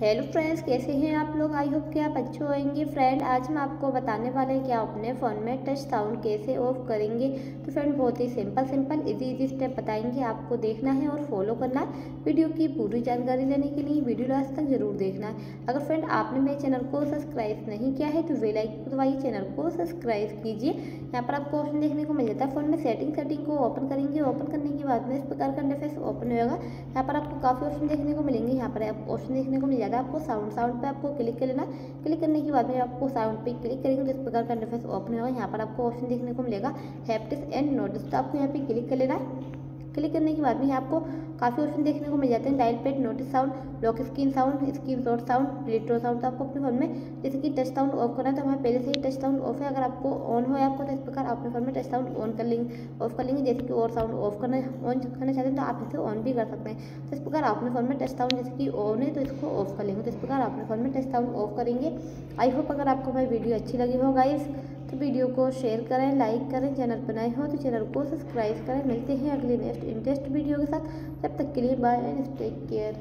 Hello friends कैसे हैं आप लोग? आई होप कि आप अच्छे होंगे। फ्रेंड आज हम आपको बताने वाले हैं कि आप अपने फ़ोन में टच साउंड कैसे ऑफ़ करेंगे। तो फ्रेंड बहुत ही simple simple easy easy step बताएँगे। आपको देखना है और फॉलो करना है। वीडियो की पूरी जानकारी लेने के लिए वीडियो लास्ट तक ज़रूर देखना है। अगर फ्रेंड आपने मेरे चैनल को सब्सक्राइब नहीं किया है तो वे लाइक दबाइए चैनल को सब्सक्राइब कीजिए। यहाँ पर आपको ऑप्शन देखने को मिल जाता है। फ़ोन में सेटिंग सेटिंग को ओपन करेंगे। ओपन करने के बाद में इस प्रकार का इंटरफेस ओपन होगा यहाँ पर आपको काफ़ी ऑप्शन देखने को मिलेंगे। यहाँ पर ऑप्शन देखने को मिल है आपको साउंड साउंड पे आपको क्लिक कर लेना क्लिक करने के बाद में आपको साउंड पे क्लिक करेंगे इस प्रकार का इंटरफेस ओपन होगा यहाँ पर आपको ऑप्शन देखने को मिलेगा हैप्टिस एंड नोटिस तो आपको यहाँ पे क्लिक कर लेना है। क्लिक करने के बाद में आपको काफ़ी ऑप्शन देखने को मिल जाते हैं। Dial pad notice sound lock screen sound screenshot sound retro sound तो आपको अपने फ़ोन में, जैसे कि टच साउंड ऑफ़ करना तो हमारे पहले से ही टच साउंड ऑफ़ है। अगर आपको ऑन हो आपको तो इस प्रकार अपने फ़ोन में टच साउंड ऑन कर लेंगे ऑफ़ कर लेंगे, जैसे कि और साउंड ऑफ़ करना ऑन करना चाहते हैं तो आप इसे ऑन भी कर सकते हैं। तो इस प्रकार अपने फ़ोन में टच साउंड जैसे कि ऑन है तो इसको ऑफ़ कर लेंगे। तो इस प्रकार अपने फ़ोन में टच साउंड ऑफ़ करेंगे। आई होप अगर आपको हमारी वीडियो अच्छी लगी हो गाइज़ तो वीडियो को शेयर करें लाइक करें, चैनल पर नए हो तो चैनल को सब्सक्राइब करें। मिलते हैं अगले नेक्स्ट इंटरेस्ट वीडियो के साथ। तब तक के लिए बाय एंड टेक केयर